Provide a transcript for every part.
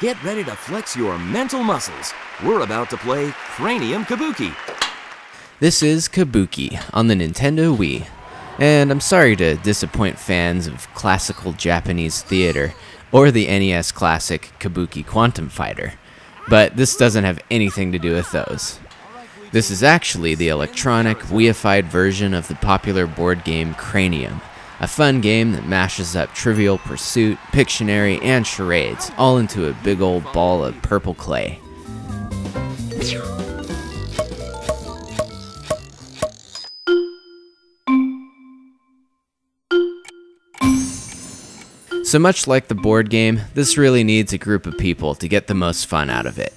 Get ready to flex your mental muscles. We're about to play Cranium Kabookii. This is Kabookii on the Nintendo Wii. And I'm sorry to disappoint fans of classical Japanese theater or the NES classic Kabuki Quantum Fighter, but this doesn't have anything to do with those. This is actually the electronic, Wiified version of the popular board game Cranium, a fun game that mashes up Trivial Pursuit, Pictionary, and charades all into a big old ball of purple clay. So much like the board game, this really needs a group of people to get the most fun out of it.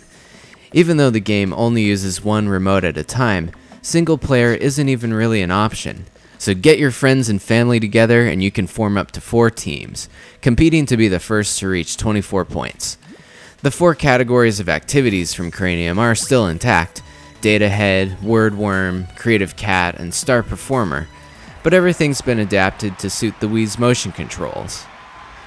Even though the game only uses one remote at a time, single player isn't even really an option. So get your friends and family together and you can form up to four teams, competing to be the first to reach 24 points. The four categories of activities from Cranium are still intact Data Head, Word Worm, Creative Cat, and Star Performer, but everything's been adapted to suit the Wii's motion controls.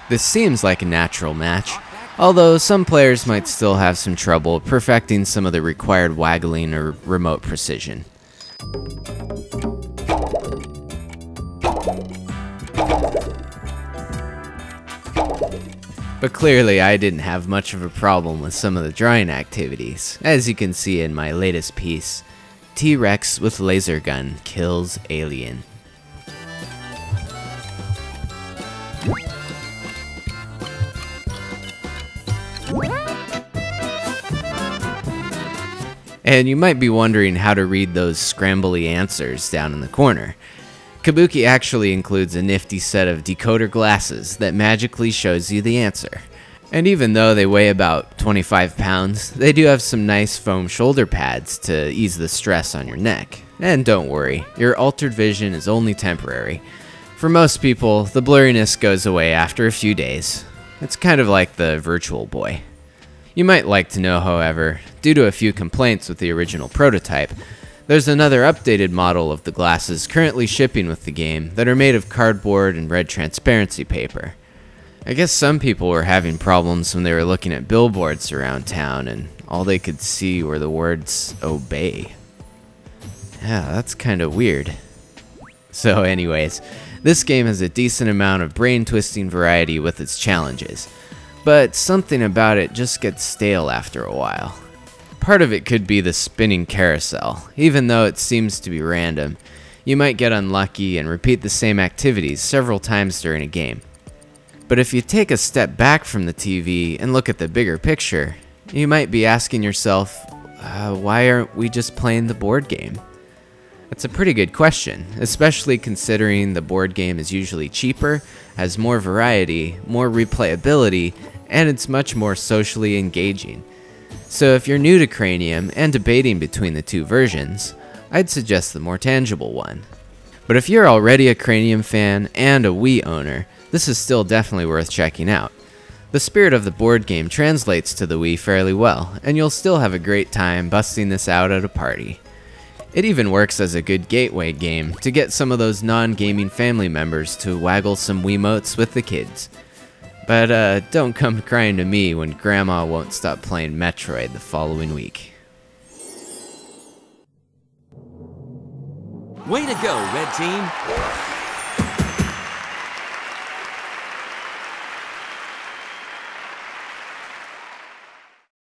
This seems like a natural match, although some players might still have some trouble perfecting some of the required waggling or remote precision. But clearly, I didn't have much of a problem with some of the drawing activities, as you can see in my latest piece T Rex with laser gun kills alien. And you might be wondering how to read those scrambly answers down in the corner. Kabookii actually includes a nifty set of decoder glasses that magically shows you the answer. And even though they weigh about 25 pounds, they do have some nice foam shoulder pads to ease the stress on your neck. And don't worry, your altered vision is only temporary. For most people, the blurriness goes away after a few days. It's kind of like the Virtual Boy. You might like to know, however, due to a few complaints with the original prototype, there's another updated model of the glasses currently shipping with the game that are made of cardboard and red transparency paper. I guess some people were having problems when they were looking at billboards around town and all they could see were the words obey. Yeah, that's kind of weird. So, anyways, this game has a decent amount of brain twisting variety with its challenges but something about it just gets stale after a while. Part of it could be the spinning carousel, even though it seems to be random. You might get unlucky and repeat the same activities several times during a game. But if you take a step back from the TV and look at the bigger picture, you might be asking yourself, uh, why aren't we just playing the board game? That's a pretty good question, especially considering the board game is usually cheaper, has more variety, more replayability, and it's much more socially engaging. So if you're new to Cranium and debating between the two versions, I'd suggest the more tangible one. But if you're already a Cranium fan and a Wii owner, this is still definitely worth checking out. The spirit of the board game translates to the Wii fairly well, and you'll still have a great time busting this out at a party. It even works as a good gateway game to get some of those non gaming family members to waggle some Wiimotes with the kids. But uh, don't come crying to me when Grandma won't stop playing Metroid the following week. Way to go, Red Team!